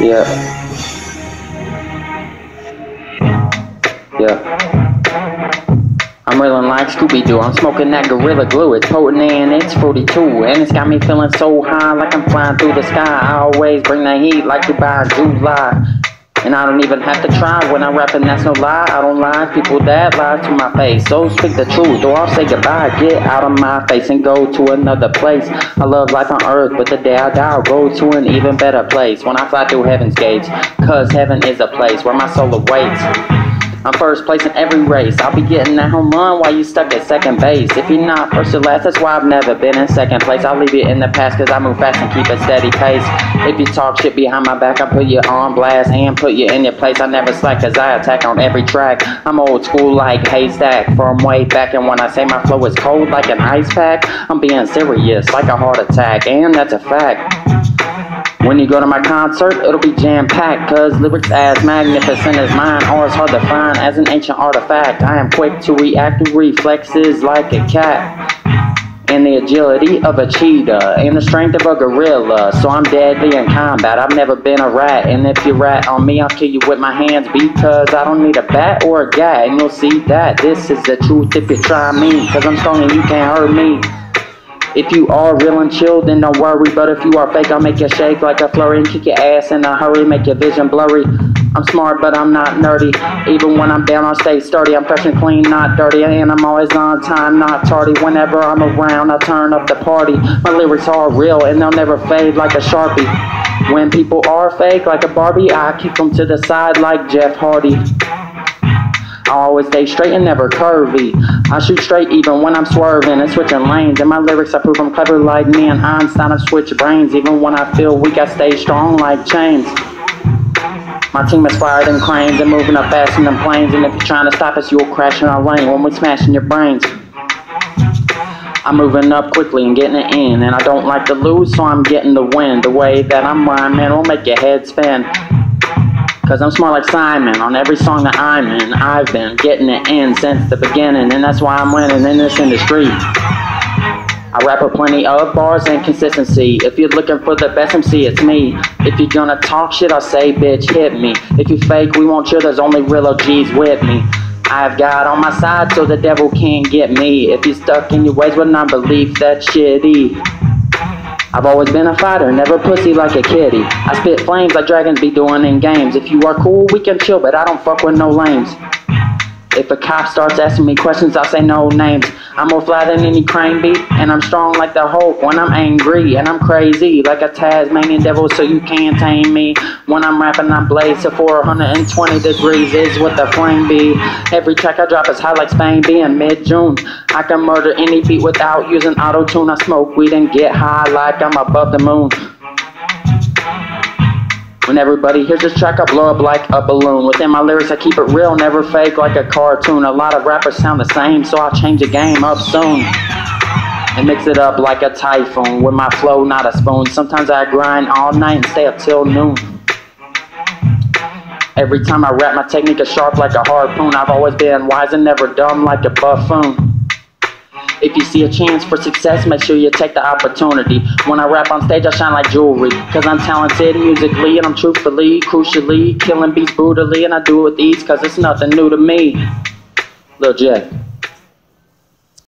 Yeah. Yeah. I'm reeling like Scooby Doo. I'm smoking that Gorilla Glue. It's potent and it's fruity too. And it's got me feeling so high like I'm flying through the sky. I always bring the heat like Dubai, July. And I don't even have to try when I'm rapping, that's no lie. I don't lie, people that lie to my face. So speak the truth, or I'll say goodbye. Get out of my face and go to another place. I love life on earth, but the day I die, I'll go to an even better place. When I fly through heaven's gates, cause heaven is a place where my soul awaits. I'm first place in every race. I'll be getting that home run while you stuck at second base. If you're not first or last, that's why I've never been in second place. I'll leave you in the past cause I move fast and keep a steady pace. If you talk shit behind my back, I put you on blast and put you in your place. I never slack cause I attack on every track. I'm old school like haystack from way back. And when I say my flow is cold like an ice pack, I'm being serious like a heart attack. And that's a fact. When you go to my concert, it'll be jam-packed, cause lyrics as magnificent as mine are as hard to find as an ancient artifact. I am quick to react to reflexes like a cat. And the agility of a cheetah, and the strength of a gorilla. So I'm deadly in combat. I've never been a rat, and if you rat on me, I'll kill you with my hands because I don't need a bat or a gat. And you'll see that this is the truth if you try me, cause I'm strong and you can't hurt me. If you are real and chill, then don't worry. But if you are fake, I'll make you shake like a flurry and kick your ass in a hurry, make your vision blurry. I'm smart, but I'm not nerdy. Even when I'm down, I stay sturdy. I'm fresh and clean, not dirty. And I'm always on time, not tardy. Whenever I'm around, I turn up the party. My lyrics are real, and they'll never fade like a sharpie. When people are fake like a Barbie, I kick them to the side like Jeff Hardy. I always stay straight and never curvy. I shoot straight even when I'm swerving and switching lanes. In my lyrics, I prove I'm clever like me and Einstein. I switch brains. Even when I feel weak, I stay strong like chains. My team is fired than cranes and moving up faster than planes. And if you're trying to stop us, you'll crash in our lane when we smashing your brains. I'm moving up quickly and getting it in, and I don't like to lose, so I'm getting the win. The way that I'm rhyming will make your head spin. Cause I'm smart like Simon on every song that I'm in. I've been getting it in since the beginning, and that's why I'm winning in this industry. I rap with plenty of bars and consistency. If you're looking for the best MC, it's me. If you're gonna talk shit, I'll say, bitch, hit me. If you fake, we won't there's only real OGs with me. I've got on my side so the devil can't get me. If you're stuck in your ways with non-belief, that's shitty. I've always been a fighter, never pussy like a kitty. I spit flames like dragons be doing in games. If you are cool, we can chill, but I don't fuck with no lames. If a cop starts asking me questions, I'll say no names. I'm more fly than any crane beat, and I'm strong like the Hulk when I'm angry, and I'm crazy like a Tasmanian devil, so you can't tame me. When I'm rapping, I blaze to 420 degrees is what the flame be. Every track I drop is high like Spain, being mid-June. I can murder any beat without using auto-tune. I smoke weed and get high like I'm above the moon. When everybody hears this track, I blow up like a balloon. Within my lyrics, I keep it real, never fake like a cartoon. A lot of rappers sound the same, so I'll change the game up soon. And mix it up like a typhoon with my flow, not a spoon. Sometimes I grind all night and stay up till noon. Every time I rap, my technique is sharp like a harpoon. I've always been wise and never dumb like a buffoon. If you see a chance for success, make sure you take the opportunity. When I rap on stage, I shine like jewelry. Cause I'm talented musically and I'm truthfully, crucially, killing beats brutally. And I do it with ease cause it's nothing new to me. Lil Jay.